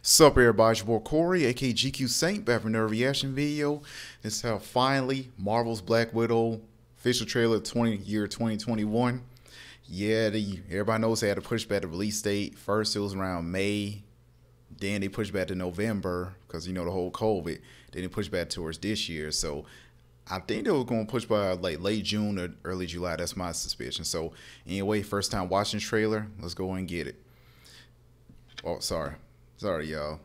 Sup everybody, it's your boy Corey, aka GQ Saint, back for another reaction video. This is how finally Marvel's Black Widow official trailer 20 year 2021. Yeah, the, everybody knows they had to push back the release date. First it was around May, then they pushed back to November because you know the whole COVID. Then they pushed back towards this year. So I think they were going to push by like late June or early July. That's my suspicion. So anyway, first time watching trailer, let's go and get it. Oh, sorry. Sorry, y'all.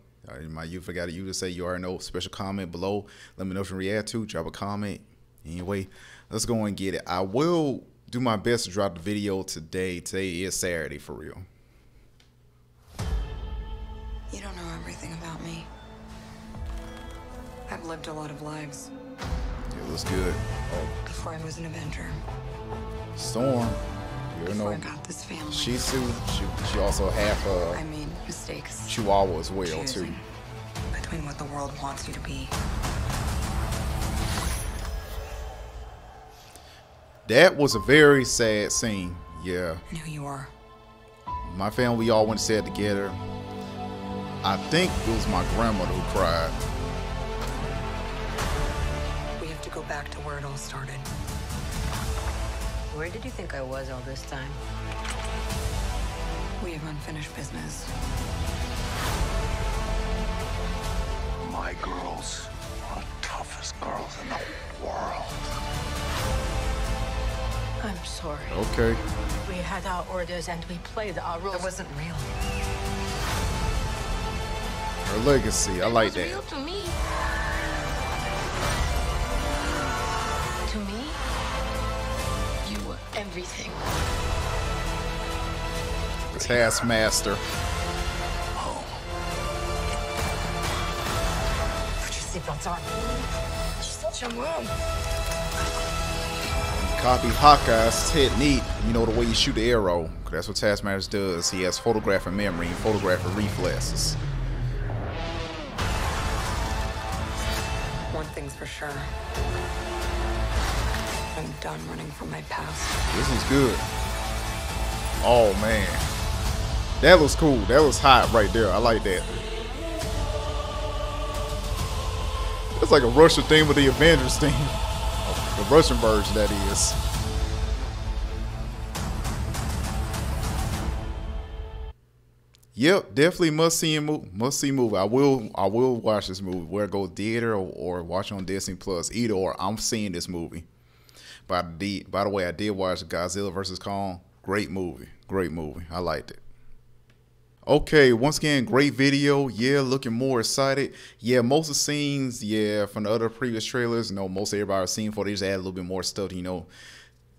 My you forgot you to say you already know. Special comment below. Let me know if you react to. Drop a comment. Anyway, let's go and get it. I will do my best to drop the video today. Today is Saturday for real. You don't know everything about me. I've lived a lot of lives. It looks good. Oh. Before I was an Avenger. Storm. You know. This family. Shisu. She, she also half uh, I made mistakes. Chihuahua as well choosing too. Between what the world wants you to be. That was a very sad scene. Yeah. And who you are. My family, we all went to sad together. I think it was my grandmother who cried. We have to go back to where it all started. Where did you think I was all this time? We have unfinished business. My girls are the toughest girls in the world. I'm sorry. Okay. We had our orders and we played our roles. It wasn't real. Her legacy. I like It was real that. Everything. Taskmaster. Put your seatbelts on. She's such a mom. Copy Hawkeye's technique. You know the way you shoot the arrow. That's what Taskmaster does. He has photographic memory and photographic reflexes. One thing's for sure. I'm done running from my past. This is good. Oh man. That was cool. That was hot right there. I like that. It's like a Russian theme with the Avengers theme. The Russian version, that is. Yep, definitely must see movie. Must see movie. I will. I will watch this movie. Where go theater or, or watch on Disney Plus. Either or, I'm seeing this movie. I did, by the way, I did watch Godzilla vs Kong. Great movie. Great movie. I liked it. Okay, once again, great video. Yeah, looking more excited. Yeah, most of the scenes, yeah, from the other previous trailers, you know, most everybody seen for they just add a little bit more stuff, you know.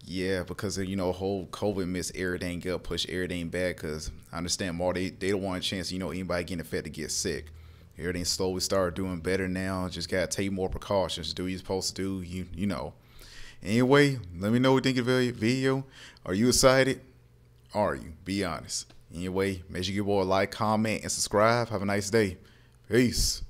Yeah, because you know, whole COVID miss everything up, push everything back. Because I understand more, they, they don't want a chance, you know, anybody getting affected to get sick. Everything slowly started doing better now. Just got to take more precautions. Do what you're supposed to do, you, you know. Anyway, let me know what you think of the video. Are you excited? Are you? Be honest. Anyway, make sure you give a like, comment, and subscribe. Have a nice day. Peace.